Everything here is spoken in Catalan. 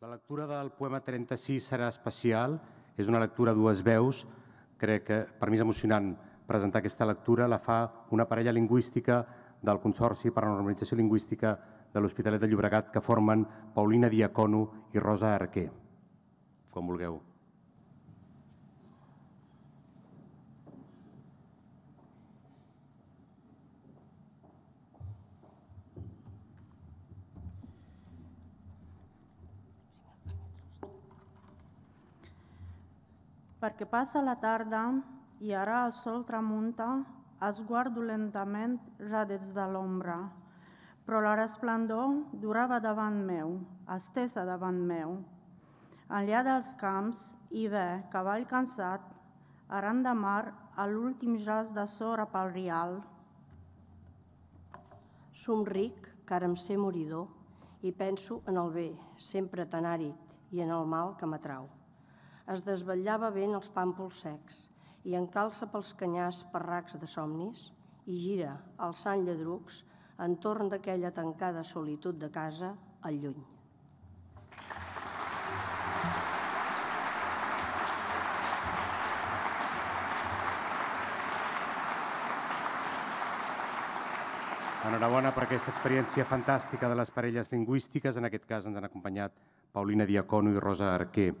La lectura del poema 36 serà especial, és una lectura a dues veus. Crec que per mi és emocionant presentar aquesta lectura. La fa una parella lingüística del Consorci per a la Normalització Lingüística de l'Hospitalet de Llobregat que formen Paulina Diaconu i Rosa Arquer. Com vulgueu. Perquè passa la tarda i ara el sol tramunta, es guardo lentament ja des de l'ombra, però la resplendor durava davant meu, estesa davant meu. Enllà dels camps hi ve, cavall cansat, aran de mar a l'últim jaç de sora pel rial. Somric, car em sé moridor, i penso en el bé, sempre tan àrid, i en el mal que m'atrau. Es desvetllava ben els pàmpols secs i encalça pels canyars parracs de somnis i gira, alçant lladrucs, entorn d'aquella tancada solitud de casa, al lluny. Enhorabona per aquesta experiència fantàstica de les parelles lingüístiques. En aquest cas ens han acompanyat Paulina Diaconu i Rosa Arquer.